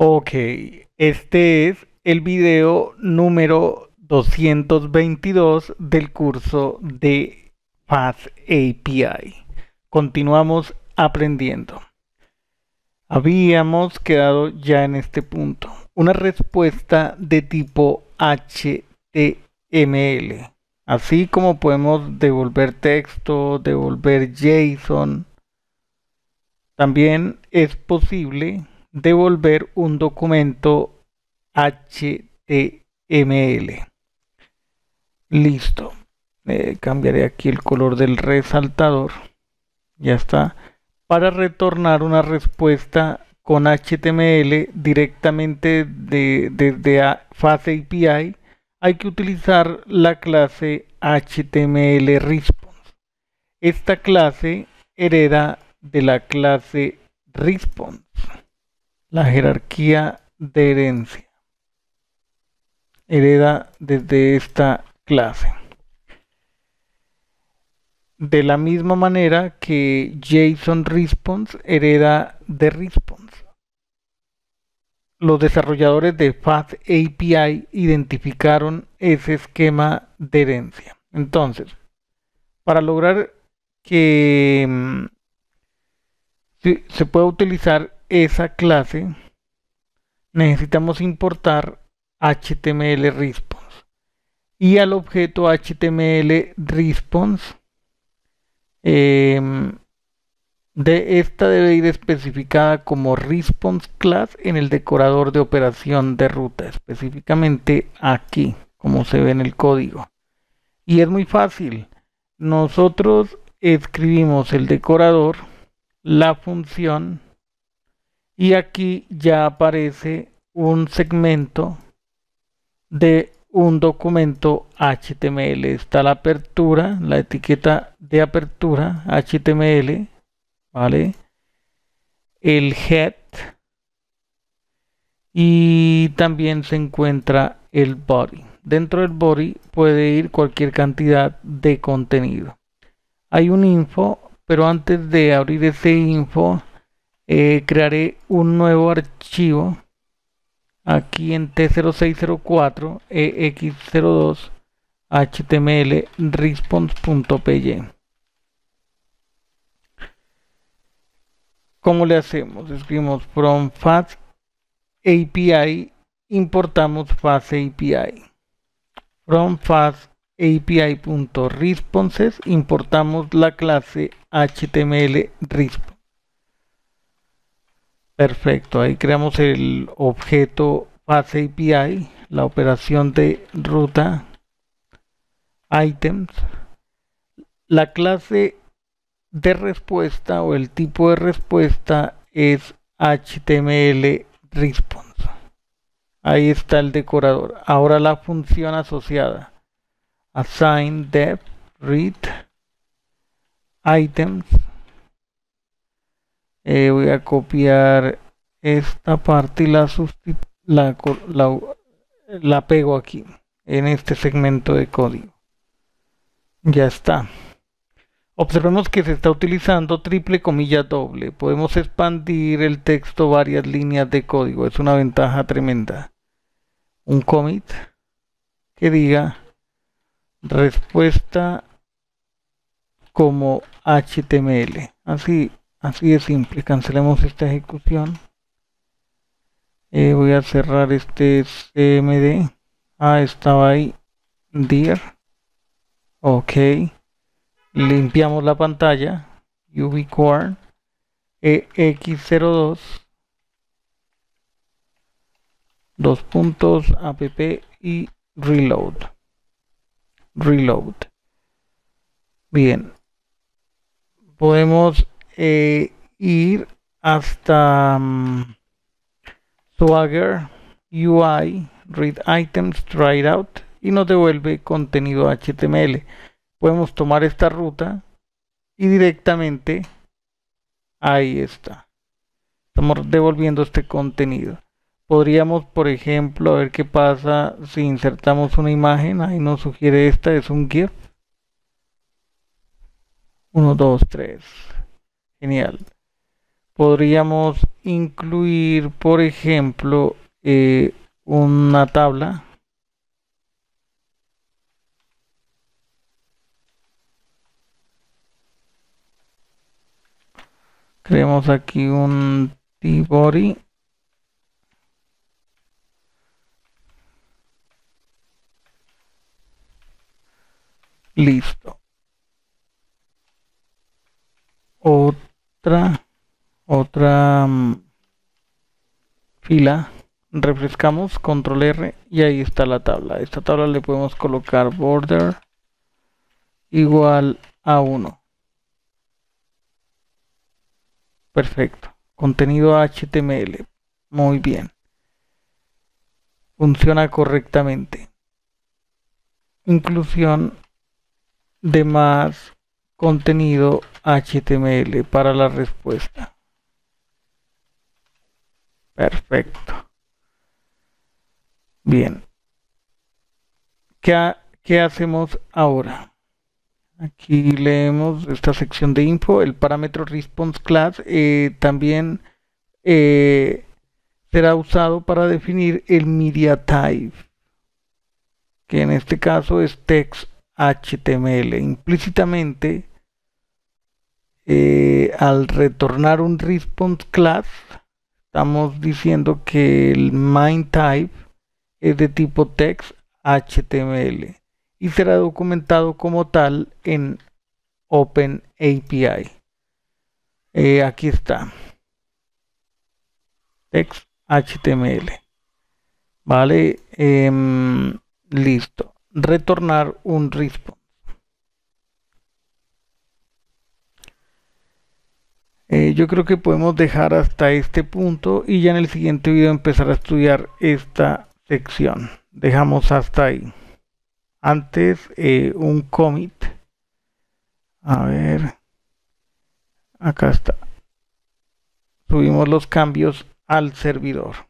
Ok, este es el video número 222 del curso de Fast API. Continuamos aprendiendo. Habíamos quedado ya en este punto. Una respuesta de tipo HTML. Así como podemos devolver texto, devolver JSON, también es posible devolver un documento HTML. Listo. Eh, cambiaré aquí el color del resaltador. Ya está. Para retornar una respuesta con HTML directamente desde de, Fast API, hay que utilizar la clase HTML Response. Esta clase hereda de la clase Response, la jerarquía de herencia. Hereda desde esta clase. De la misma manera que JSON Response hereda de Response. Los desarrolladores de Fast API identificaron ese esquema de herencia. Entonces, para lograr que mm, se pueda utilizar esa clase, necesitamos importar HTML response. Y al objeto HTML response em, de esta debe ir especificada como response class en el decorador de operación de ruta específicamente aquí como se ve en el código. Y es muy fácil. Nosotros escribimos el decorador la función y aquí ya aparece un segmento de un documento HTML. Está la apertura, la etiqueta de apertura HTML, ¿vale? El head y también se encuentra el body. Dentro del body puede ir cualquier cantidad de contenido. Hay un info pero antes de abrir ese info eh, crearé un nuevo archivo aquí en T0604 EX02 HTML response.py ¿Cómo le hacemos? Escribimos from fast API importamos fast API from fast API.responses importamos la clase HTML response. Perfecto, ahí creamos el objeto base API, la operación de ruta items. La clase de respuesta o el tipo de respuesta es HTML response. Ahí está el decorador. Ahora la función asociada assign depth read items eh, voy a copiar esta parte y la, la, la, la pego aquí en este segmento de código ya está Observemos que se está utilizando triple comilla doble. Podemos expandir el texto varias líneas de código. Es una ventaja tremenda. Un commit que diga respuesta como HTML. Así, así de simple. Cancelemos esta ejecución. Eh, voy a cerrar este CMD. Ah, estaba ahí. Dear. Ok. Limpiamos la pantalla. UbiQuarn. EX02. Dos puntos app y reload reload. Bien. Podemos eh, ir hasta um, Swagger UI, read items, try it out y nos devuelve contenido HTML. Podemos tomar esta ruta y directamente ahí está. Estamos devolviendo este contenido. Podríamos, por ejemplo, a ver qué pasa si insertamos una imagen. Ahí nos sugiere esta, es un GIF. 1, 2, 3. Genial. podríamos incluir, por ejemplo, eh, una tabla. Creemos aquí un t-body listo otra otra mm, fila. Refrescamos control R y ahí está la tabla. Esta tabla le podemos colocar border igual a 1 perfecto. Contenido HTML muy bien. Funciona correctamente. Inclusión de más contenido HTML para la respuesta perfecto Bien. ¿Qué, ¿Qué, hacemos ahora? Aquí leemos esta sección de info. El parámetro response class eh, también eh, será usado para definir el media type, que en este caso es text HTML. Implícitamente, eh, al retornar un response class, estamos diciendo que el main type es de tipo text HTML y será documentado como tal en OpenAPI. Eh, aquí está. Text HTML. Vale. Em, listo. Retornar un response. Eh, yo creo que podemos dejar hasta este punto y ya en el siguiente video empezar a estudiar esta sección. Dejamos hasta ahí. Antes eh, un commit. A ver. Acá está. Subimos los cambios al servidor.